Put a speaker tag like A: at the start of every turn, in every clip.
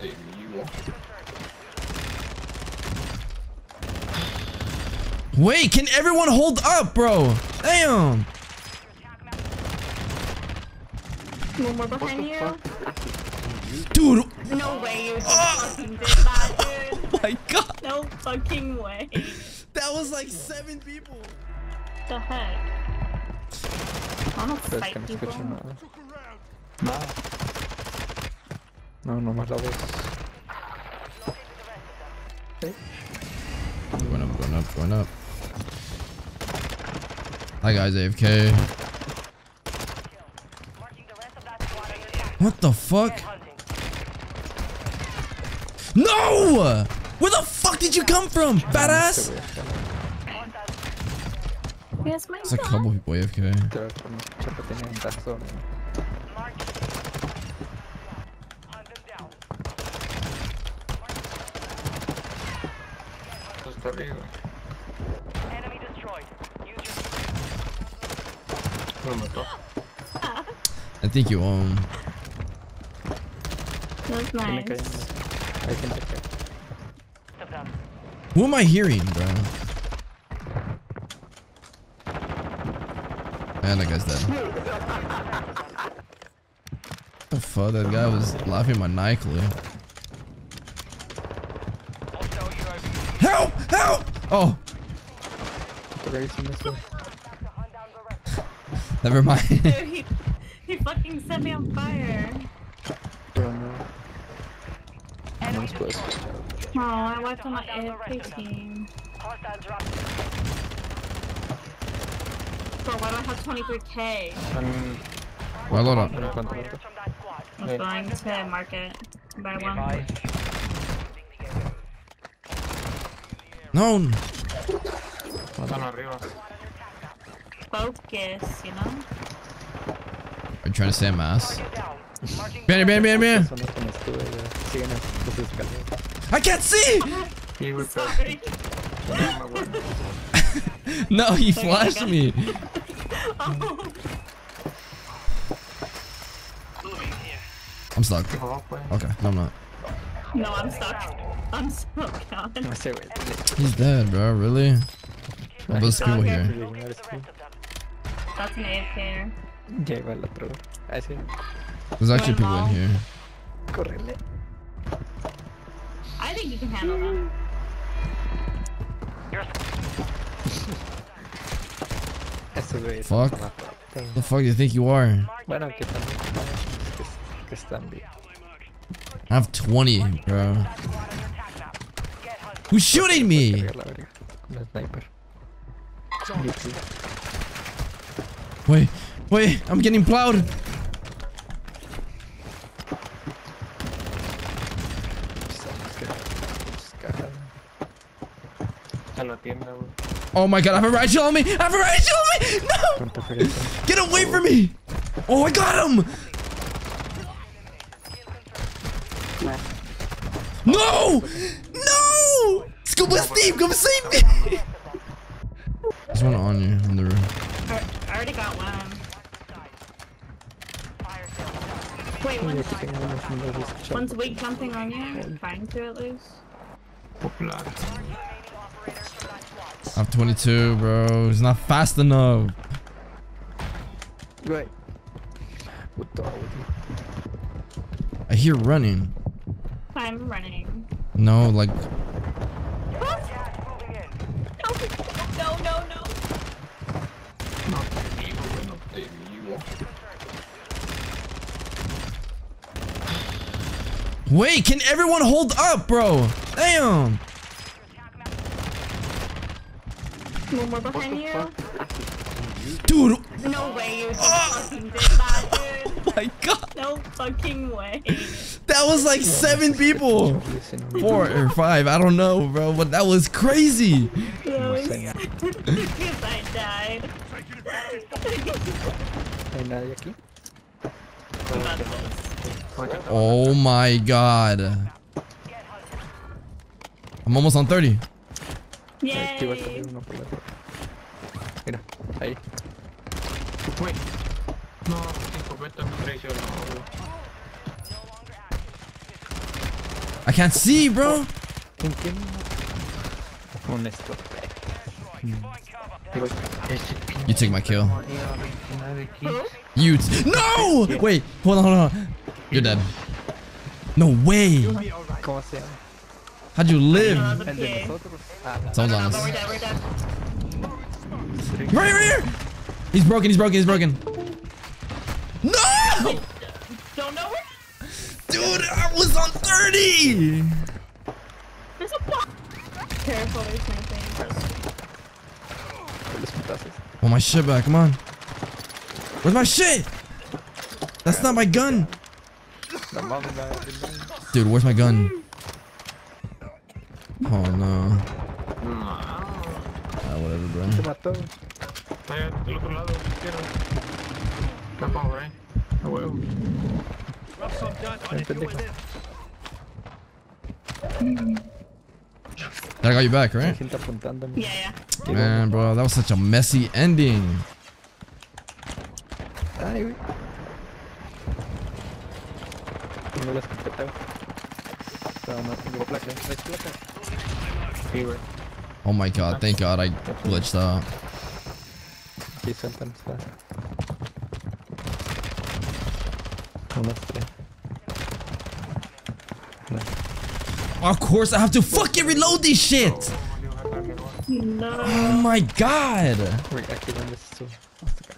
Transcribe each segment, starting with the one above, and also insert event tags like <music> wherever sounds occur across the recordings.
A: Te vivo.
B: Wait, can everyone hold up, bro? Damn.
C: One more behind you.
B: Dude,
C: No way you
B: Ah!
C: fucking did that, <laughs> dude.
B: oh my god.
C: No fucking way.
B: That was like seven people.
C: The heck? I don't fight people.
D: escucho nada. Nada. No, nomás la voz.
B: Going up, going up, going up. Hi guys, AFK. What the fuck? No! Where the fuck did you come from, badass? ass? There's a
C: God.
B: couple people AFK.
A: Arriba. Me mató.
B: I think you own.
C: That was
D: Tiene que
C: nice.
D: Hay.
B: Who am I hearing, bro? Man, that guy's dead. the fuck? That guy was laughing maniacally. Help! Oh,
D: Por ahí sí me sube.
B: never mind.
C: Dude, he, he fucking set me on fire.
D: Pero no. No los puedo.
C: Oh, I wiped on my AFK team. Bro, why do I have 23k?
D: Están
B: Well, hold on.
D: en encuentro otro.
C: I was going to market. Buy one.
B: No.
A: Están arriba.
C: Focus, you know?
B: Are you trying to say mass?
D: Ya. Siguen esas escaleras.
B: I can't see!
A: Sí, güey, pero
C: Sorry.
A: no me acuerdo. <laughs>
B: No, he flashed me. <laughs> I'm stuck. Okay, no, I'm not.
C: No, I'm stuck. I'm stuck, God.
D: Ese güey.
B: He's dead, bro. Really? All those people here.
C: That's an AFK.
D: Lleva el otro. Así.
B: There's actually people in here.
D: Correle.
C: I think you can handle them. <laughs>
D: Esos.
B: Fuck. The fuck do you think you are?
D: Bueno, que. Que, que están bien.
B: I have 20, bro. Who's shooting me?
D: La verga. Con el sniper.
B: Wait, wait, I'm getting plowed.
D: Estamos que- pues, cagado.
A: Está en la tienda, güey.
B: Oh my god, I have a Rachel on me! I have a Rachel on me! No!
D: ¿Cuánto fue eso?
B: Get away from me! Oh, I got him! No! No! Scuba Steve, come save me! <laughs> There's one on you in the room.
C: I I already got one. Wait,
D: Yo
C: one's,
D: aquí tengo unos números escuchados.
C: one's weak jumping on you. Trying to at least.
B: I'm 22, bro. It's not fast enough.
D: Güey. Puto audio.
B: I hear running.
C: I'm running.
B: No, like,
C: No, no, no.
B: Wait, can everyone hold up, bro? Damn.
C: One more behind you.
B: Dude,
C: No way you
B: Ah!
C: fucking did that, dude.
B: oh my god.
C: No fucking way.
B: That was like seven people.
D: Ese no me-
B: Four or five, I don't know, bro, but that was crazy.
C: That was
D: sé.
C: because <laughs> I died.
D: ¿Hay nadie aquí?
B: Oh my god. I'm almost on 30.
D: Aquí va a
C: Yay.
D: salir uno por la puerta. Mira, ahí.
A: No, cinco vete me.
B: I can't see, bro.
D: ¿Quién, quién? Honesto. Digo,
A: Ese
B: You took my kill.
A: María 29 kills.
B: You. T no! Wait, hold on, hold on. You're dead. No way.
D: ¿Cómo se llama?
B: How'd you live?
C: The
D: El de
C: PA.
D: nosotros. Ah, no.
B: Someone's on us.
C: dead.
B: Right here, right here. He's broken. He's broken. He's broken. No,
C: Don't know where.
B: dude, I was on 30.
C: There's a block. Careful, there's nothing.
D: Los putazos.
B: Want my shit back? Come on. Where's my shit? That's not my gun.
D: La madre, la.
B: Dude, where's my gun? Oh no.
A: No.
B: Ah, whatever, bro.
D: Se mató.
A: Vaya del otro lado, izquierda. Capa por ahí. A huevo.
D: El.
B: That got you back, right?
C: Yeah, yeah.
B: Man, bro, that was such a messy ending.
D: Ay. Tengo la escopeta, güey. Pero no tengo placa. ¿Traes placa? Sí, güey.
B: Oh my god, thank god I glitched out.
D: Aquí sueltan esta. No.
B: Of course, I have to fucking reload this shit.
C: No.
B: Oh my god.
D: Güey, aquí donde es su. Hasta acá.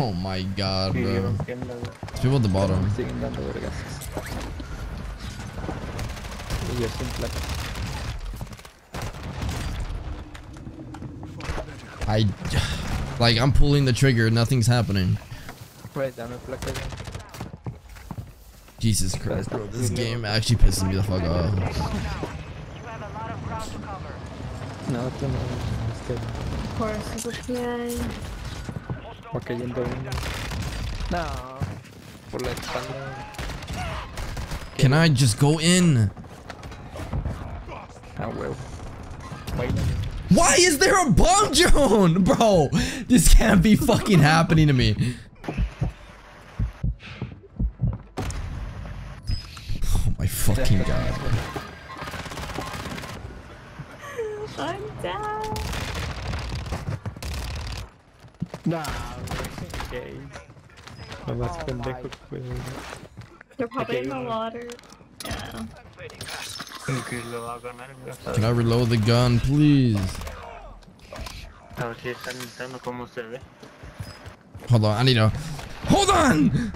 B: Oh my god, bro.
A: rompiendo.
B: There's people at the bottom.
D: Siguen dando vergazos. Y yo sin placa.
B: I, like, I'm pulling the trigger, nothing's happening.
D: Güey, dame placa, güey.
B: Jesus Christ, bro, this game actually pisses me the fuck off.
D: No, tú no. Es que
C: Of course, it's a PA.
D: va cayendo uno. No. Por la espalda.
B: Can I just go in?
D: Ah, huevo. Baila.
B: Why is there a bomb drone? <laughs> Bro, this can't be fucking happening to me. Oh my fucking <laughs> god.
C: I'm down.
D: No, güey. Lo más pendejo que.
C: They're probably in the water. Yeah.
A: El que lo va a ganar, güey.
B: Can I reload the gun, please?
A: A ver si están entrando cómo se ve.
B: Hold on, I need to. Hold on!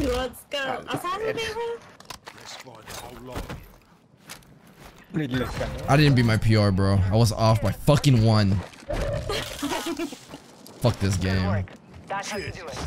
C: Let's go. Outside of the
D: Y les ganó.
B: I didn't beat my PR, bro. I was off by fucking one. <laughs> Fuck this game.
E: That's how you do it.